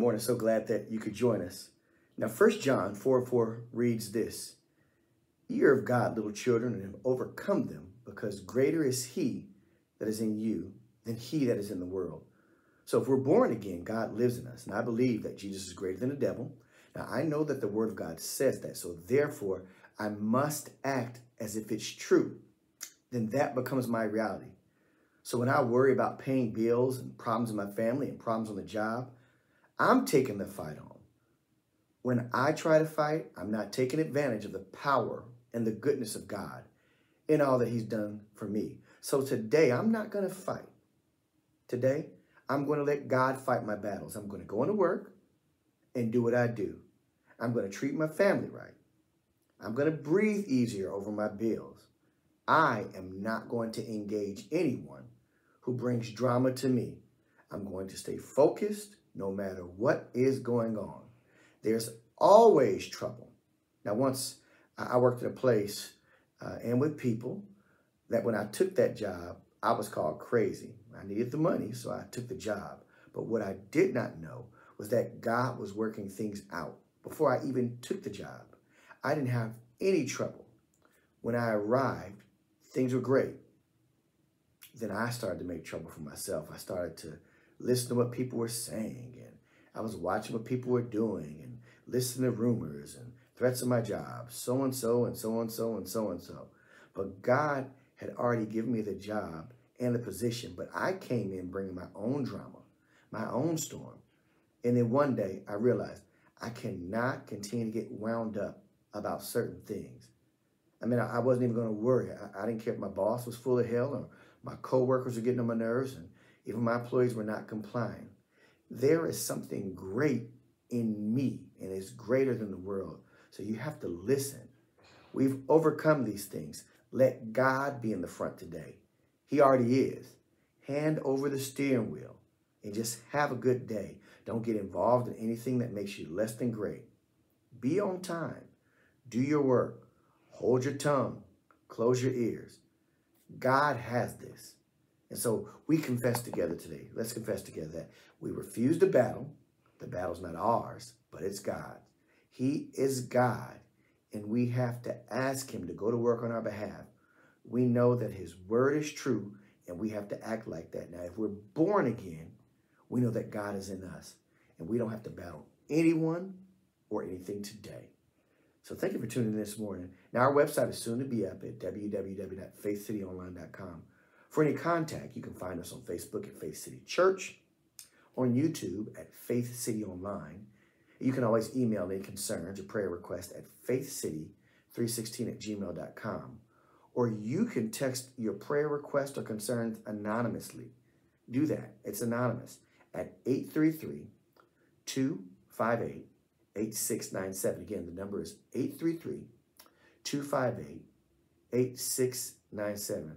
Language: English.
morning. So glad that you could join us. Now, 1 John 4 4 reads this Ye are of God, little children, and have overcome them, because greater is he that is in you than he that is in the world. So if we're born again, God lives in us. And I believe that Jesus is greater than the devil. Now, I know that the word of God says that. So therefore, I must act as if it's true. Then that becomes my reality. So when I worry about paying bills and problems in my family and problems on the job, I'm taking the fight on. When I try to fight, I'm not taking advantage of the power and the goodness of God in all that he's done for me. So today, I'm not going to fight. Today, I'm going to let God fight my battles. I'm going to go into work and do what I do. I'm going to treat my family right. I'm going to breathe easier over my bills. I am not going to engage anyone who brings drama to me. I'm going to stay focused no matter what is going on. There's always trouble. Now, once I worked at a place uh, and with people that when I took that job, I was called crazy. I needed the money, so I took the job. But what I did not know was that God was working things out before I even took the job. I didn't have any trouble. When I arrived, things were great. Then I started to make trouble for myself. I started to listen to what people were saying, and I was watching what people were doing, and listening to rumors and threats of my job, so and so, and so and so, and so and so. But God had already given me the job and the position, but I came in bringing my own drama, my own storm. And then one day I realized I cannot continue to get wound up about certain things. I mean, I, wasn't even going to worry. I, I, didn't care if my boss was full of hell or my coworkers were getting on my nerves and even my employees were not complying. There is something great in me and it's greater than the world. So you have to listen. We've overcome these things. Let God be in the front today. He already is. Hand over the steering wheel and just have a good day. Don't get involved in anything that makes you less than great. Be on time. Do your work. Hold your tongue. Close your ears. God has this. And so we confess together today. Let's confess together that we refuse to battle. The battle's not ours, but it's God's. He is God, and we have to ask him to go to work on our behalf. We know that his word is true, and we have to act like that. Now, if we're born again, we know that God is in us, and we don't have to battle anyone or anything today. So thank you for tuning in this morning. Now, our website is soon to be up at www.faithcityonline.com. For any contact, you can find us on Facebook at Faith City Church, on YouTube at Faith City Online. You can always email any concerns or prayer requests at faithcity316 at gmail.com. Or you can text your prayer request or concerns anonymously. Do that. It's anonymous at 833 258 8697. Again, the number is 833 258 8697.